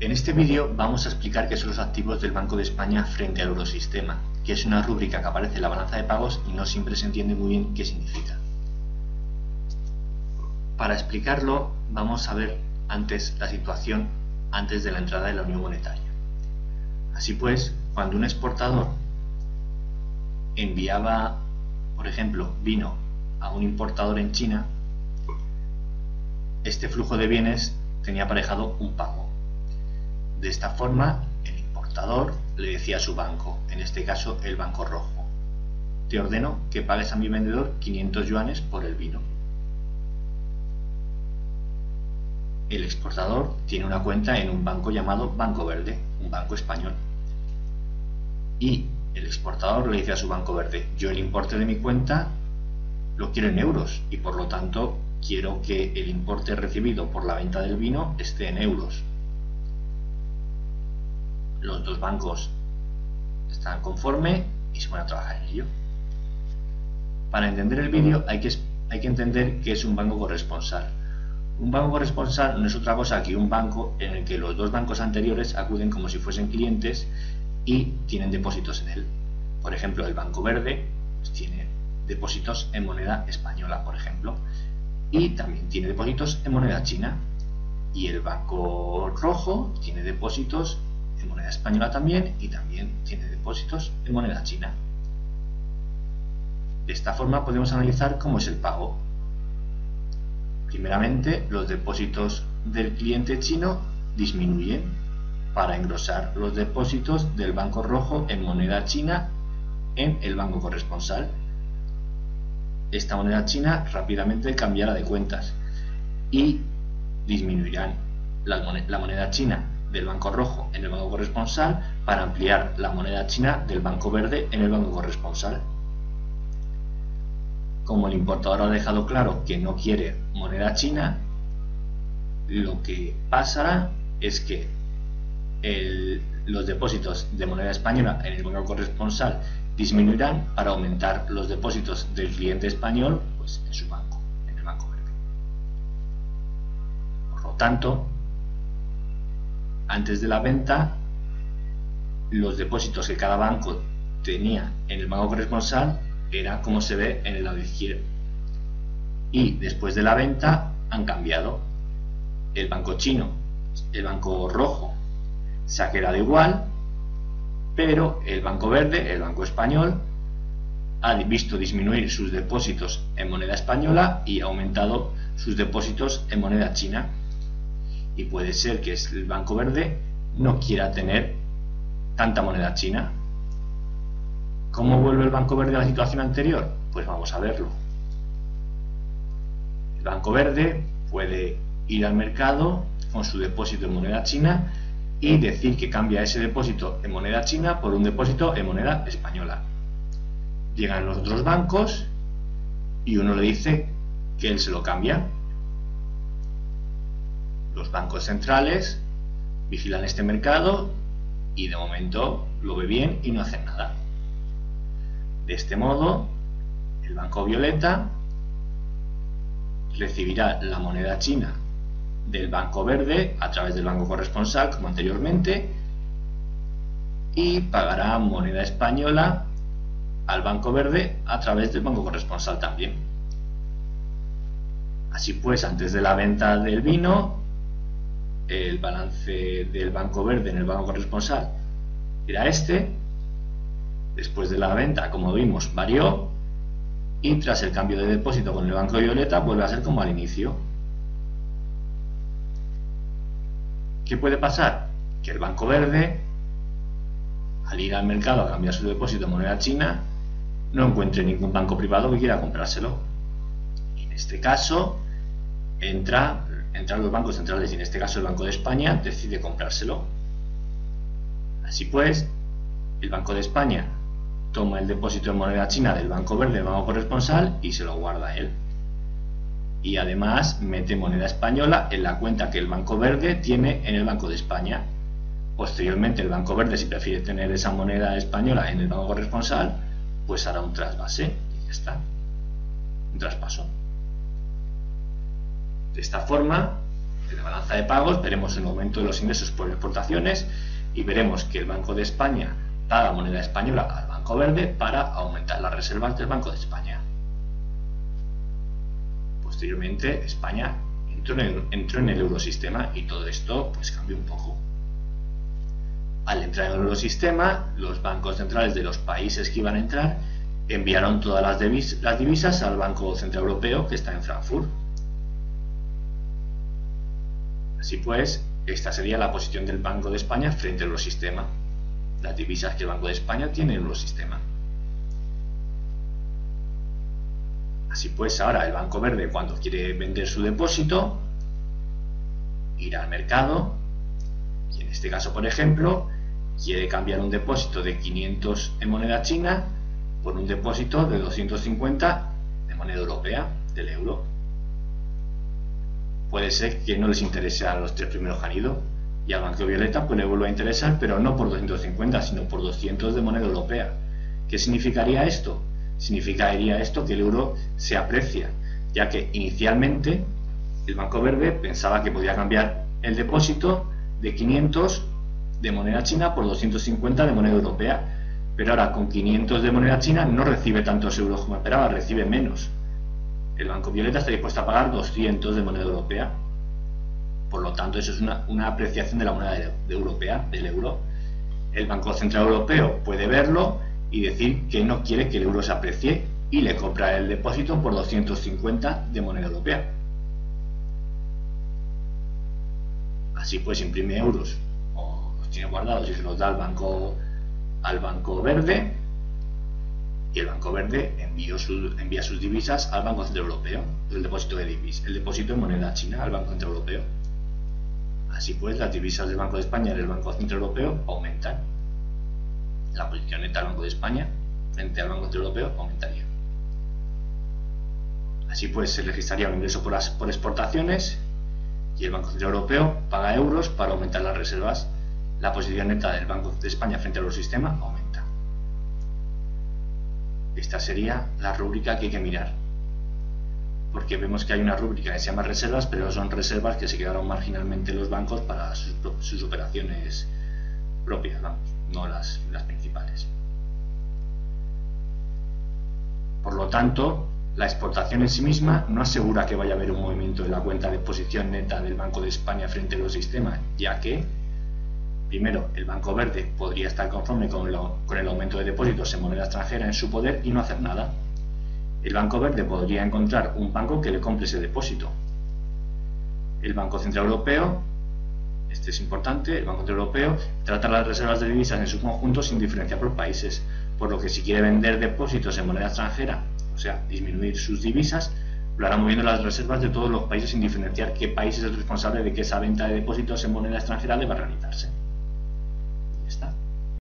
En este vídeo vamos a explicar qué son los activos del Banco de España frente al Eurosistema, que es una rúbrica que aparece en la balanza de pagos y no siempre se entiende muy bien qué significa. Para explicarlo vamos a ver antes la situación antes de la entrada de la Unión Monetaria. Así pues, cuando un exportador enviaba, por ejemplo, vino a un importador en China, este flujo de bienes tenía aparejado un pago. De esta forma, el importador le decía a su banco, en este caso el Banco Rojo, te ordeno que pagues a mi vendedor 500 yuanes por el vino. El exportador tiene una cuenta en un banco llamado Banco Verde, un banco español. Y el exportador le dice a su Banco Verde, yo el importe de mi cuenta lo quiero en euros y por lo tanto quiero que el importe recibido por la venta del vino esté en euros. Los dos bancos están conforme y se van a trabajar en ello. Para entender el vídeo hay que, hay que entender que es un banco corresponsal. Un banco corresponsal no es otra cosa que un banco en el que los dos bancos anteriores acuden como si fuesen clientes y tienen depósitos en él. Por ejemplo, el Banco Verde pues, tiene depósitos en moneda española, por ejemplo, y también tiene depósitos en moneda china. Y el Banco Rojo tiene depósitos en moneda española también y también tiene depósitos en moneda china. De esta forma podemos analizar cómo es el pago. Primeramente, los depósitos del cliente chino disminuyen para engrosar los depósitos del Banco Rojo en moneda china en el banco corresponsal esta moneda china rápidamente cambiará de cuentas y disminuirán la moneda, china del banco rojo en el banco corresponsal para ampliar la moneda china del banco verde en el banco corresponsal. Como el importador ha dejado claro que no quiere moneda china, lo que pasará es que los depósitos de moneda española en el banco corresponsal disminuirán para aumentar los depósitos del cliente español pues, en su banco, en el Banco Verde. Por lo tanto, antes de la venta, los depósitos que cada banco tenía en el banco corresponsal era como se ve en el lado izquierdo. Y después de la venta han cambiado. El banco chino, el banco rojo, se ha quedado igual pero el Banco Verde, el Banco Español, ha visto disminuir sus depósitos en moneda española y ha aumentado sus depósitos en moneda china. Y puede ser que el Banco Verde no quiera tener tanta moneda china. ¿Cómo vuelve el Banco Verde a la situación anterior? Pues vamos a verlo. El Banco Verde puede ir al mercado con su depósito en moneda china y decir que cambia ese depósito en moneda china por un depósito en moneda española. Llegan los otros bancos y uno le dice que él se lo cambia. Los bancos centrales vigilan este mercado y de momento lo ve bien y no hacen nada. De este modo, el Banco Violeta recibirá la moneda china del Banco Verde a través del banco corresponsal, como anteriormente, y pagará moneda española al Banco Verde a través del banco corresponsal también. Así pues, antes de la venta del vino, el balance del Banco Verde en el banco corresponsal era este. Después de la venta, como vimos, varió. Y tras el cambio de depósito con el Banco Violeta, vuelve a ser como al inicio. ¿Qué puede pasar? Que el Banco Verde, al ir al mercado a cambiar su depósito en moneda china, no encuentre ningún banco privado que quiera comprárselo. En este caso, entra, entran los bancos centrales y en este caso el Banco de España decide comprárselo. Así pues, el Banco de España toma el depósito en moneda china del Banco Verde, el banco corresponsal, y se lo guarda él y además mete moneda española en la cuenta que el Banco Verde tiene en el Banco de España. Posteriormente el Banco Verde, si prefiere tener esa moneda española en el banco corresponsal, pues hará un trasvase y ya está. Un traspaso. De esta forma, en la balanza de pagos veremos un aumento de los ingresos por exportaciones y veremos que el Banco de España paga moneda española al Banco Verde para aumentar las reservas del Banco de España. Posteriormente, España entró en el, entró en el eurosistema y todo esto pues cambió un poco. Al entrar en el eurosistema, los bancos centrales de los países que iban a entrar enviaron todas las, divisas al Banco Central Europeo que está en Frankfurt. Así pues, esta sería la posición del Banco de España frente al eurosistema. Las divisas que el Banco de España tiene en el eurosistema. Así pues, ahora el Banco Verde, cuando quiere vender su depósito, irá al mercado y en este caso, por ejemplo, quiere cambiar un depósito de 500 en moneda china por un depósito de 250 de moneda europea, del euro. Puede ser que no les interese a los tres primeros han ido y al Banco Violeta pues le vuelva a interesar, pero no por 250, sino por 200 de moneda europea. ¿Qué significaría esto? Significaría esto que el euro se aprecia, ya que inicialmente el Banco Verde pensaba que podía cambiar el depósito de 500 de moneda china por 250 de moneda europea pero ahora con 500 de moneda china no recibe tantos euros como esperaba, recibe menos. El Banco Violeta está dispuesto a pagar 200 de moneda europea. Por lo tanto, eso es una, apreciación de la moneda europea, del euro. El Banco Central Europeo puede verlo y decir que no quiere que el euro se aprecie y le compra el depósito por 250 de moneda europea. Así pues imprime euros o los tiene guardados y se los da al Banco al Banco Verde y el Banco Verde envió envía sus divisas al Banco Central Europeo, el depósito de divisas, el depósito en moneda china al Banco Central Europeo. Así pues, las divisas del Banco de España y del Banco Central Europeo aumentan. La posición neta del Banco de España frente al Banco Central Europeo aumentaría. Así pues, se registraría un ingreso por, por exportaciones y el Banco Central Europeo paga euros para aumentar las reservas la posición neta del Banco de España frente al eurosistema aumenta. Esta sería la rúbrica que hay que mirar. Porque vemos que hay una rúbrica que se llama reservas, pero son reservas que se quedaron marginalmente los bancos para sus, operaciones propias, vamos, no las, las principales. Por lo tanto, la exportación en sí misma no asegura que vaya a haber un movimiento de la cuenta de posición neta del Banco de España frente al eurosistema, ya que Primero, el Banco Verde podría estar conforme con, el aumento de depósitos en moneda extranjera en su poder y no hacer nada. El Banco Verde podría encontrar un banco que le compre ese depósito. El Banco Central Europeo, este es importante, el Banco Central Europeo trata las reservas de divisas en su conjunto sin diferencia por países, por lo que si quiere vender depósitos en moneda extranjera, o sea, disminuir sus divisas, lo hará moviendo las reservas de todos los países sin diferenciar qué país es el responsable de que esa venta de depósitos en moneda extranjera deba realizarse.